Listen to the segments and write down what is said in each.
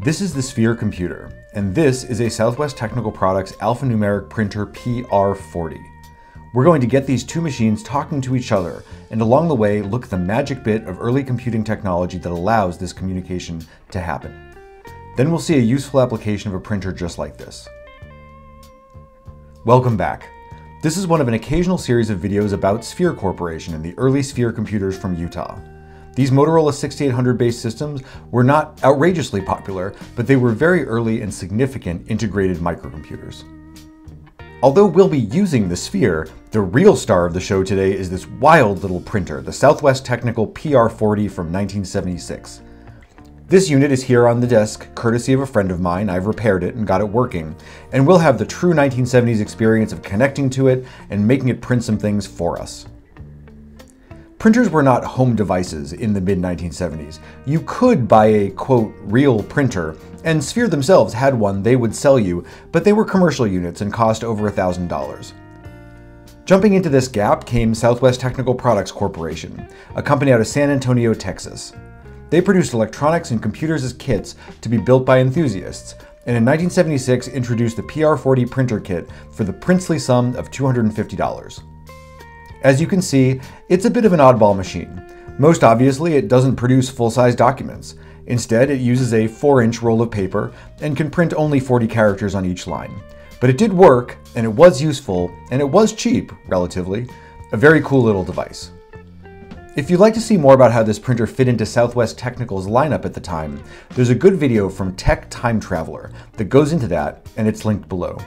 This is the Sphere computer, and this is a Southwest Technical Products alphanumeric printer PR40. We're going to get these two machines talking to each other, and along the way, look at the magic bit of early computing technology that allows this communication to happen. Then we'll see a useful application of a printer just like this. Welcome back. This is one of an occasional series of videos about Sphere Corporation and the early Sphere computers from Utah. These Motorola 6800 based systems were not outrageously popular, but they were very early and significant integrated microcomputers. Although we'll be using the Sphere, the real star of the show today is this wild little printer, the Southwest Technical PR40 from 1976. This unit is here on the desk, courtesy of a friend of mine. I've repaired it and got it working, and we'll have the true 1970s experience of connecting to it and making it print some things for us. Printers were not home devices in the mid 1970s. You could buy a quote real printer, and Sphere themselves had one they would sell you, but they were commercial units and cost over $1,000. Jumping into this gap came Southwest Technical Products Corporation, a company out of San Antonio, Texas. They produced electronics and computers as kits to be built by enthusiasts, and in 1976 introduced the PR40 printer kit for the princely sum of $250. As you can see, it's a bit of an oddball machine. Most obviously, it doesn't produce full-size documents. Instead, it uses a 4-inch roll of paper and can print only 40 characters on each line. But it did work, and it was useful, and it was cheap, relatively. A very cool little device. If you'd like to see more about how this printer fit into Southwest Technical's lineup at the time, there's a good video from Tech Time Traveler that goes into that, and it's linked below.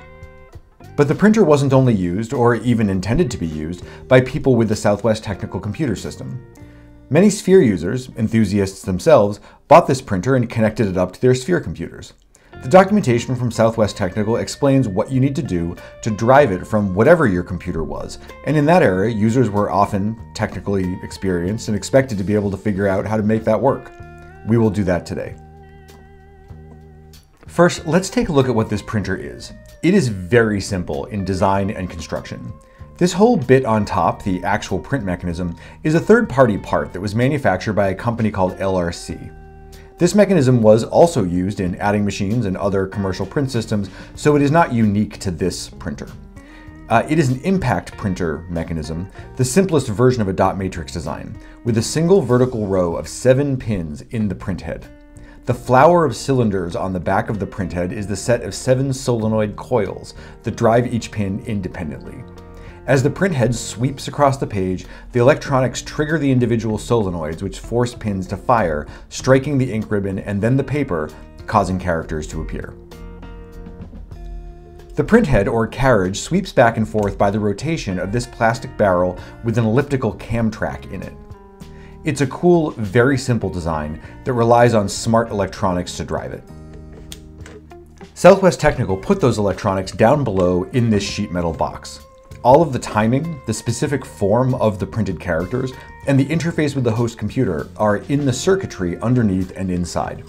But the printer wasn't only used, or even intended to be used, by people with the Southwest Technical computer system. Many Sphere users, enthusiasts themselves, bought this printer and connected it up to their Sphere computers. The documentation from Southwest Technical explains what you need to do to drive it from whatever your computer was, and in that era, users were often technically experienced and expected to be able to figure out how to make that work. We will do that today. First, let's take a look at what this printer is. It is very simple in design and construction. This whole bit on top, the actual print mechanism, is a third-party part that was manufactured by a company called LRC. This mechanism was also used in adding machines and other commercial print systems, so it is not unique to this printer. Uh, it is an impact printer mechanism, the simplest version of a dot matrix design, with a single vertical row of seven pins in the printhead. The flower of cylinders on the back of the printhead is the set of seven solenoid coils that drive each pin independently. As the printhead sweeps across the page, the electronics trigger the individual solenoids which force pins to fire, striking the ink ribbon and then the paper, causing characters to appear. The printhead or carriage sweeps back and forth by the rotation of this plastic barrel with an elliptical cam track in it. It's a cool, very simple design that relies on smart electronics to drive it. Southwest Technical put those electronics down below in this sheet metal box. All of the timing, the specific form of the printed characters, and the interface with the host computer are in the circuitry underneath and inside.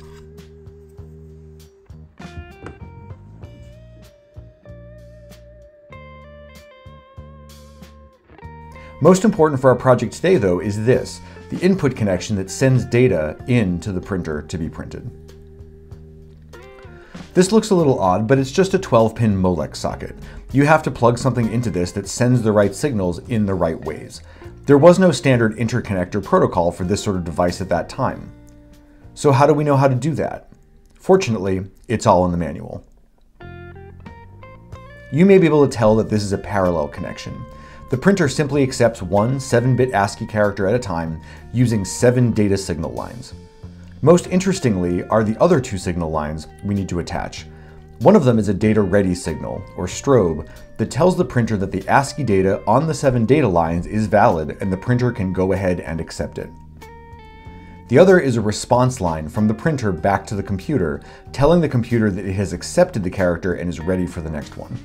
Most important for our project today, though, is this, the input connection that sends data into the printer to be printed. This looks a little odd, but it's just a 12-pin Molex socket. You have to plug something into this that sends the right signals in the right ways. There was no standard interconnector protocol for this sort of device at that time. So how do we know how to do that? Fortunately, it's all in the manual. You may be able to tell that this is a parallel connection. The printer simply accepts one 7-bit ASCII character at a time using 7 data signal lines. Most interestingly are the other two signal lines we need to attach. One of them is a data ready signal, or strobe, that tells the printer that the ASCII data on the 7 data lines is valid and the printer can go ahead and accept it. The other is a response line from the printer back to the computer, telling the computer that it has accepted the character and is ready for the next one.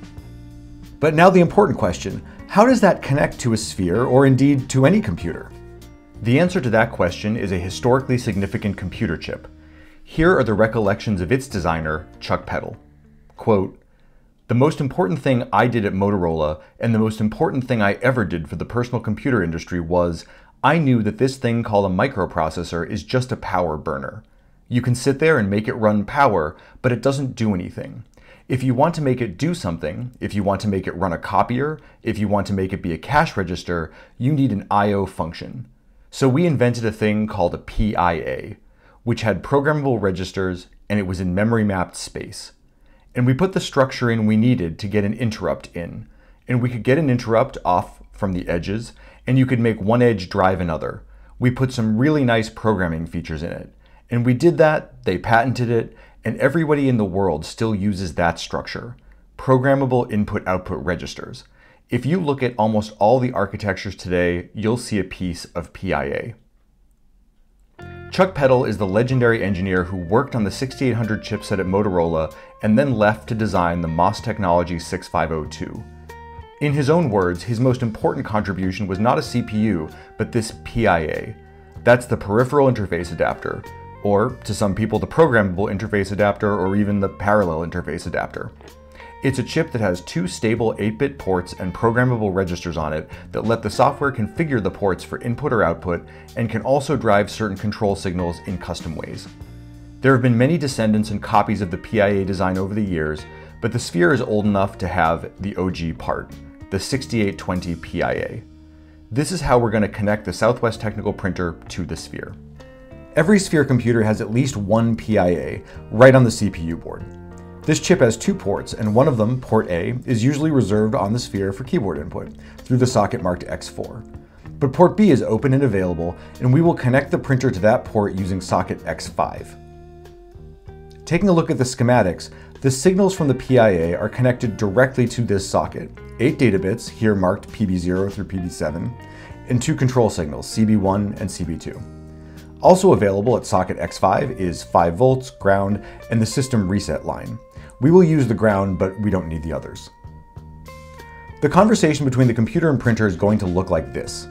But now the important question, how does that connect to a sphere or indeed to any computer? The answer to that question is a historically significant computer chip. Here are the recollections of its designer, Chuck Peddle. Quote, the most important thing I did at Motorola, and the most important thing I ever did for the personal computer industry was I knew that this thing called a microprocessor is just a power burner. You can sit there and make it run power, but it doesn't do anything. If you want to make it do something, if you want to make it run a copier, if you want to make it be a cash register, you need an I.O. function. So we invented a thing called a PIA, which had programmable registers and it was in memory mapped space. And we put the structure in we needed to get an interrupt in. And we could get an interrupt off from the edges, and you could make one edge drive another. We put some really nice programming features in it. And we did that, they patented it, and everybody in the world still uses that structure programmable input output registers. If you look at almost all the architectures today, you'll see a piece of PIA. Chuck Peddle is the legendary engineer who worked on the 6800 chipset at Motorola and then left to design the MOS Technology 6502. In his own words, his most important contribution was not a CPU, but this PIA. That's the Peripheral Interface Adapter, or to some people the programmable interface adapter or even the parallel interface adapter. It's a chip that has two stable 8-bit ports and programmable registers on it that let the software configure the ports for input or output and can also drive certain control signals in custom ways. There have been many descendants and copies of the PIA design over the years, but the Sphere is old enough to have the OG part, the 6820 PIA. This is how we're going to connect the Southwest Technical Printer to the Sphere. Every Sphere computer has at least one PIA right on the CPU board. This chip has two ports, and one of them, port A, is usually reserved on the Sphere for keyboard input through the socket marked X4. But port B is open and available, and we will connect the printer to that port using socket X5. Taking a look at the schematics, the signals from the PIA are connected directly to this socket, 8 data bits, here marked PB0 through PB7, and two control signals, CB1 and CB2. Also available at socket X5 is 5 volts, ground, and the system reset line. We will use the ground, but we don't need the others. The conversation between the computer and printer is going to look like this.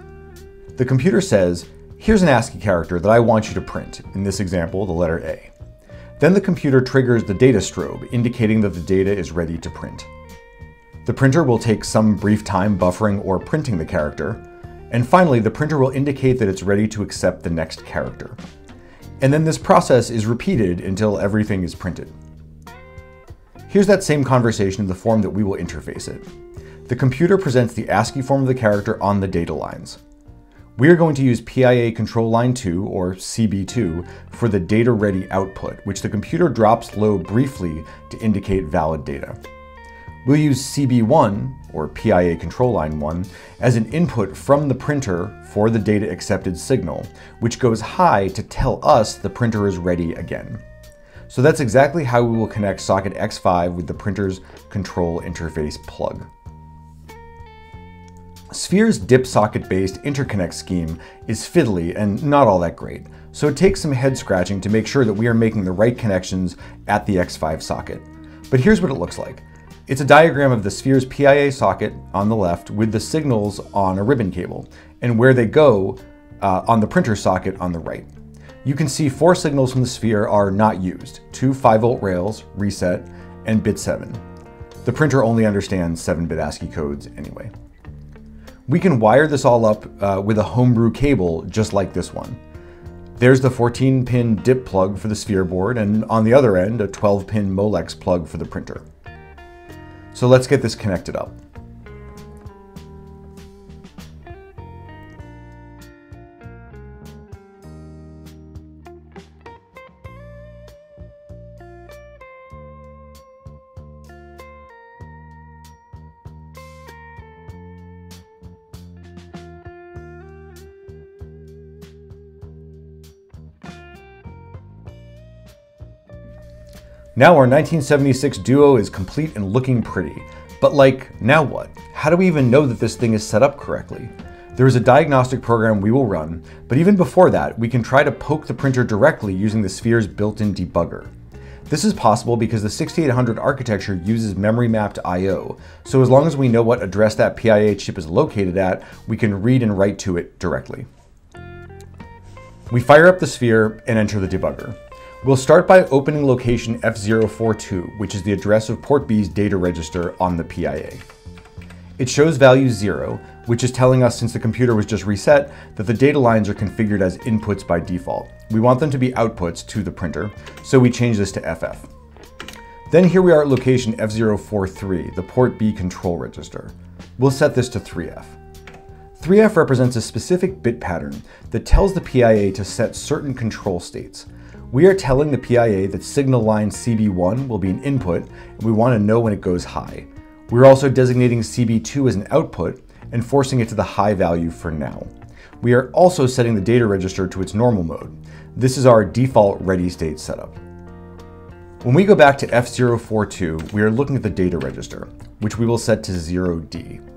The computer says, here's an ASCII character that I want you to print, in this example, the letter A. Then the computer triggers the data strobe, indicating that the data is ready to print. The printer will take some brief time buffering or printing the character, and finally, the printer will indicate that it's ready to accept the next character. And then this process is repeated until everything is printed. Here's that same conversation in the form that we will interface it. The computer presents the ASCII form of the character on the data lines. We are going to use PIA control line 2, or CB2, for the data ready output, which the computer drops low briefly to indicate valid data. We'll use CB1, or PIA control line 1, as an input from the printer for the data accepted signal, which goes high to tell us the printer is ready again. So that's exactly how we will connect socket X5 with the printer's control interface plug. Sphere's dip socket based interconnect scheme is fiddly and not all that great, so it takes some head scratching to make sure that we are making the right connections at the X5 socket. But here's what it looks like. It's a diagram of the Sphere's PIA socket on the left with the signals on a ribbon cable, and where they go uh, on the printer socket on the right. You can see four signals from the Sphere are not used, two 5-volt rails, reset, and bit 7. The printer only understands 7-bit ASCII codes anyway. We can wire this all up uh, with a homebrew cable just like this one. There's the 14-pin dip plug for the Sphere board, and on the other end, a 12-pin Molex plug for the printer. So let's get this connected up. Now our 1976 Duo is complete and looking pretty. But like, now what? How do we even know that this thing is set up correctly? There is a diagnostic program we will run, but even before that, we can try to poke the printer directly using the Sphere's built-in debugger. This is possible because the 6800 architecture uses memory mapped I.O., so as long as we know what address that PIA chip is located at, we can read and write to it directly. We fire up the Sphere and enter the debugger. We'll start by opening location F042, which is the address of port B's data register on the PIA. It shows value 0, which is telling us since the computer was just reset that the data lines are configured as inputs by default. We want them to be outputs to the printer, so we change this to FF. Then here we are at location F043, the port B control register. We'll set this to 3F. 3F represents a specific bit pattern that tells the PIA to set certain control states. We are telling the PIA that signal line CB1 will be an input, and we want to know when it goes high. We're also designating CB2 as an output and forcing it to the high value for now. We are also setting the data register to its normal mode. This is our default ready state setup. When we go back to F042, we are looking at the data register, which we will set to 0D.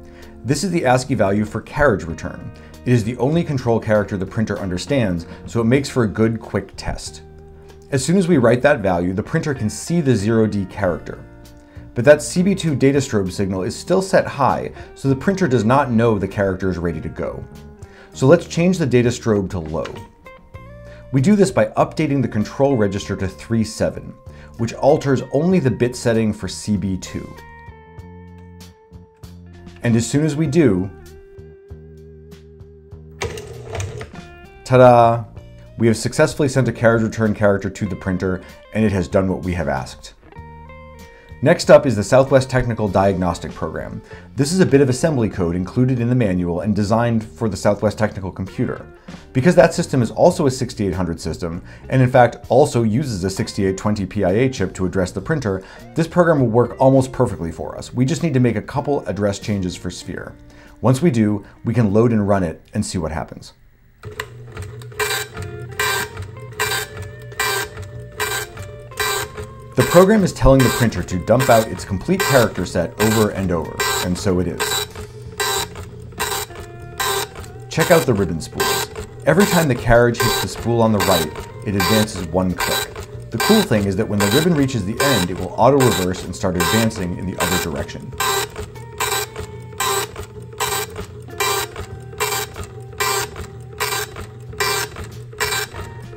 This is the ASCII value for carriage return. It is the only control character the printer understands, so it makes for a good quick test. As soon as we write that value, the printer can see the 0D character but that CB2 data strobe signal is still set high, so the printer does not know the character is ready to go. So let's change the data strobe to low. We do this by updating the control register to 37, which alters only the bit setting for CB2. And as soon as we do, ta-da! We have successfully sent a carriage return character to the printer, and it has done what we have asked. Next up is the Southwest Technical Diagnostic Program. This is a bit of assembly code included in the manual and designed for the Southwest Technical computer. Because that system is also a 6800 system, and in fact also uses a 6820 PIA chip to address the printer, this program will work almost perfectly for us. We just need to make a couple address changes for Sphere. Once we do, we can load and run it and see what happens. The program is telling the printer to dump out its complete character set over and over, and so it is. Check out the ribbon spools. Every time the carriage hits the spool on the right, it advances one click. The cool thing is that when the ribbon reaches the end, it will auto-reverse and start advancing in the other direction.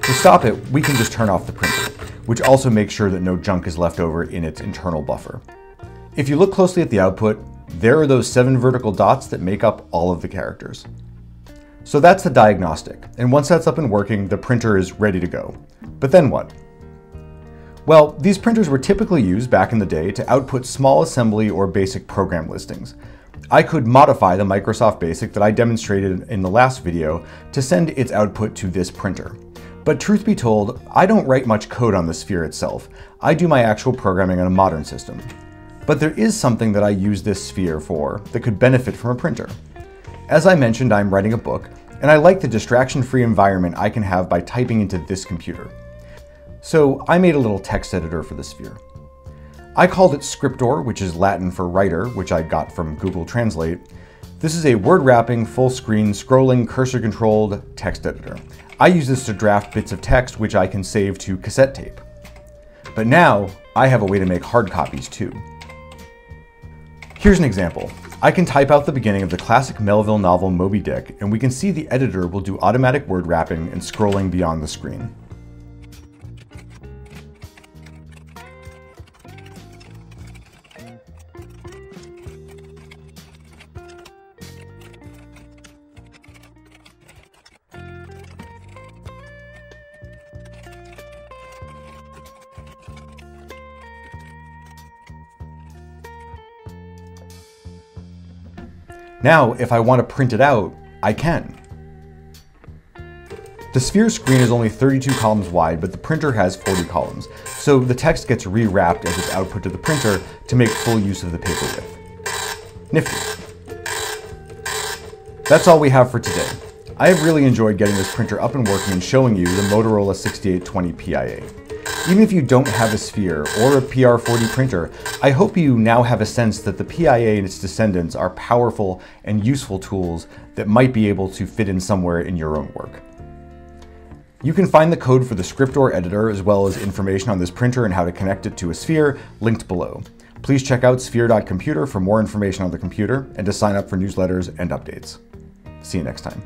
To stop it, we can just turn off the printer which also makes sure that no junk is left over in its internal buffer. If you look closely at the output, there are those seven vertical dots that make up all of the characters. So that's the diagnostic, and once that's up and working, the printer is ready to go. But then what? Well, these printers were typically used back in the day to output small assembly or basic program listings. I could modify the Microsoft Basic that I demonstrated in the last video to send its output to this printer. But truth be told, I don't write much code on the Sphere itself. I do my actual programming on a modern system. But there is something that I use this Sphere for that could benefit from a printer. As I mentioned, I'm writing a book, and I like the distraction-free environment I can have by typing into this computer. So I made a little text editor for the Sphere. I called it Scriptor, which is Latin for writer, which I got from Google Translate. This is a word wrapping, full screen, scrolling, cursor controlled text editor. I use this to draft bits of text which I can save to cassette tape. But now, I have a way to make hard copies too. Here's an example. I can type out the beginning of the classic Melville novel Moby Dick, and we can see the editor will do automatic word wrapping and scrolling beyond the screen. Now, if I want to print it out, I can. The Sphere screen is only 32 columns wide, but the printer has 40 columns, so the text gets rewrapped as its output to the printer to make full use of the paper width. Nifty. That's all we have for today. I have really enjoyed getting this printer up and working and showing you the Motorola 6820 PIA. Even if you don't have a Sphere or a PR40 printer, I hope you now have a sense that the PIA and its descendants are powerful and useful tools that might be able to fit in somewhere in your own work. You can find the code for the Scriptor editor as well as information on this printer and how to connect it to a Sphere linked below. Please check out sphere.computer for more information on the computer and to sign up for newsletters and updates. See you next time.